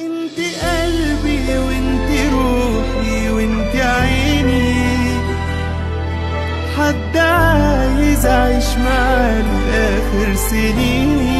انت قلبي وانت روحي وانت عيني. حد عايز اعيش معاه لاخر سنيني